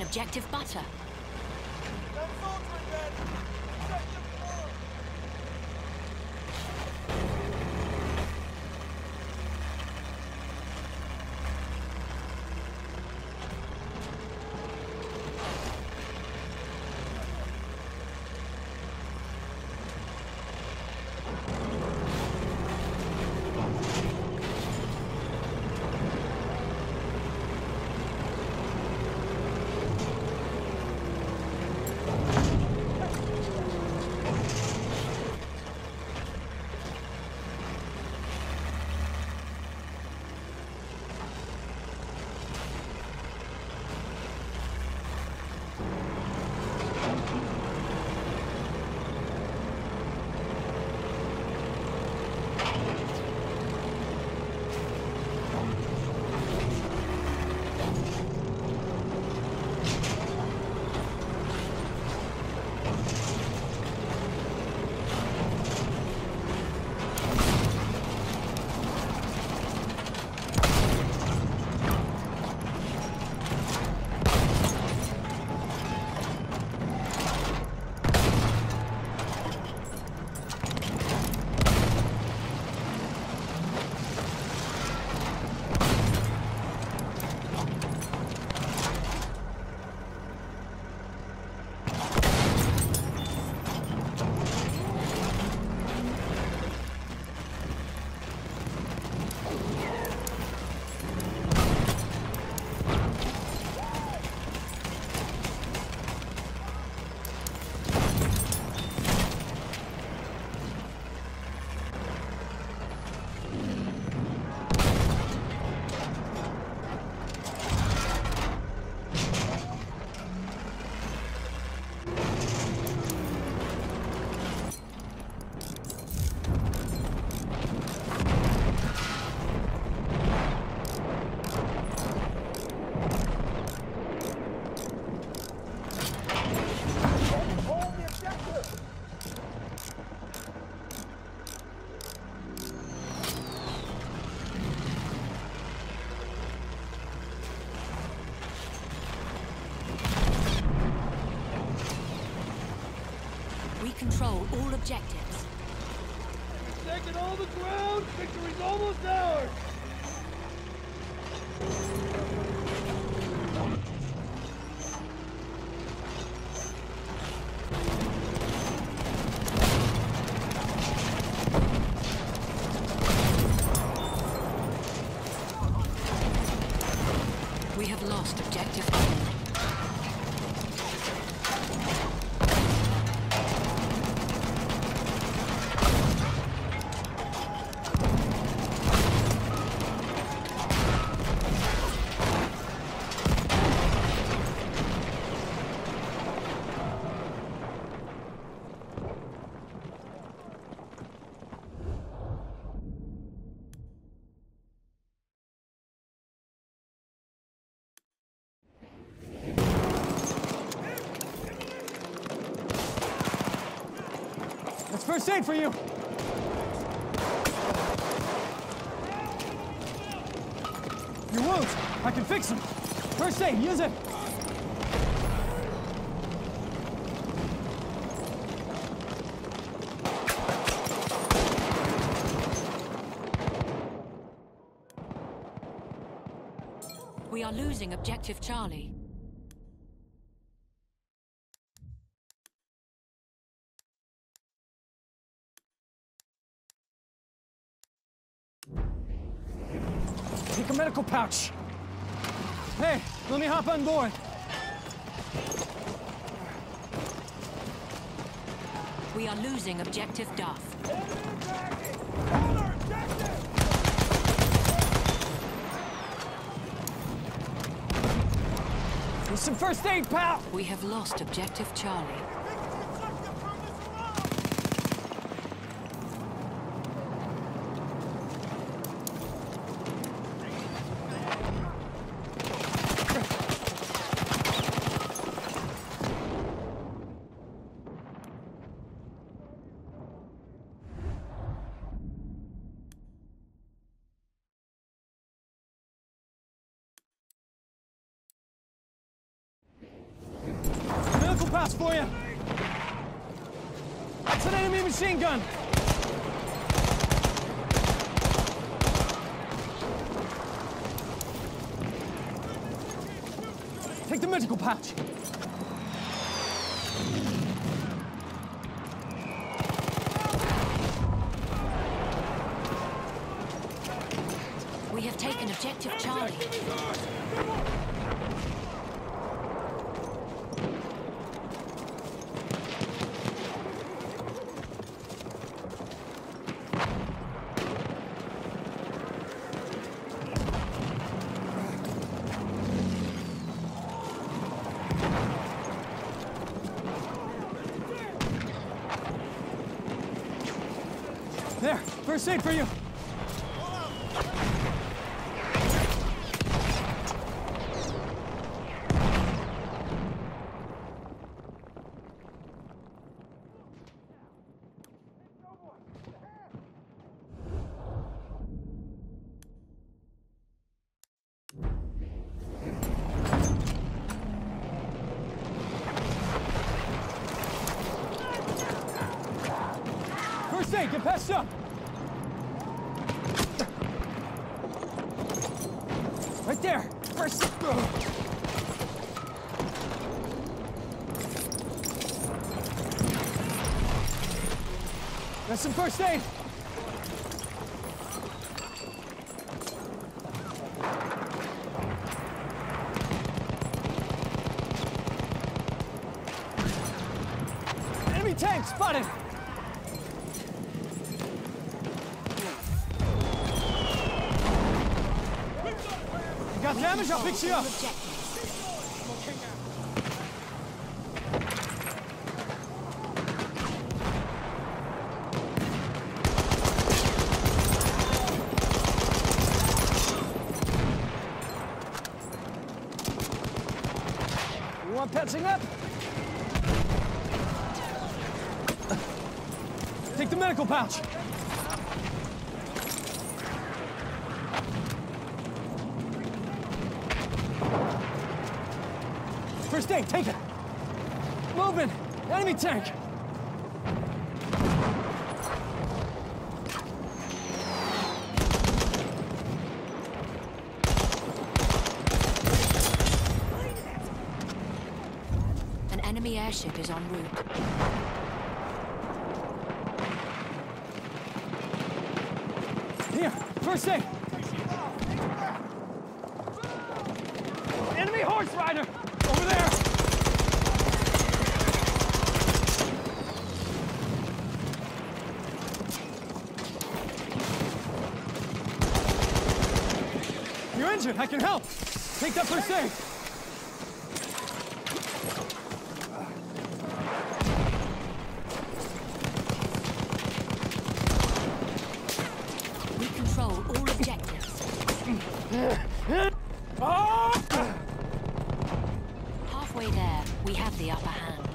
objective butter. Objectives. We're taking all the ground! Victory's almost ours! First aid for you. Your wounds. I can fix them. First aid, use it. We are losing objective Charlie. A medical pouch. Hey, let me hop on board. We are losing objective Duff. Need some first aid, pal. We have lost objective Charlie. Fast for you. That's an enemy machine gun. Take the medical pouch. We have taken objective Charlie. There, first aid for you. Up. Right there. First. That's some first aid. Enemy tank spotted. Damage? Up. Objectives. You want patching up? Take the medical pouch. First aid, take it. Moving. Enemy tank. An enemy airship is en route. Here, first aid. Enemy horse rider. Over there. You're injured. I can help. Take that first aid. We control all objectives. Ah! Halfway there, we have the upper hand.